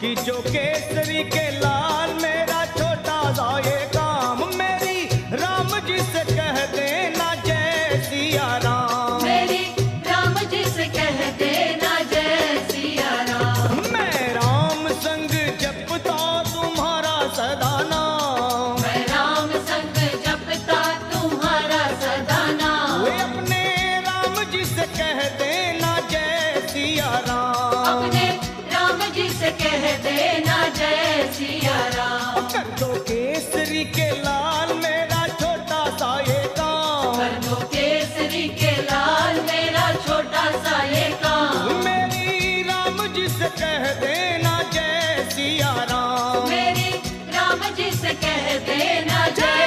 कि जो केसरी के लाल मेरा छोटा सा ये काम मेरी राम जी से कह देना जय सिया राम। मेरी राम जी से कह देना जय सिया राम। मैं राम संग जपता तुम्हारा सदा नाम। मैं राम संग जपता तुम्हारा सदा नाम। अपने राम जी से कह देना कह देना जय सिया राम तो केसरी के लाल मेरा छोटा सा ये काम। कर दो केसरी के लाल मेरा छोटा सा ये काम। मेरी राम जिस कह देना जय सिया राम मेरी राम जिस कह देना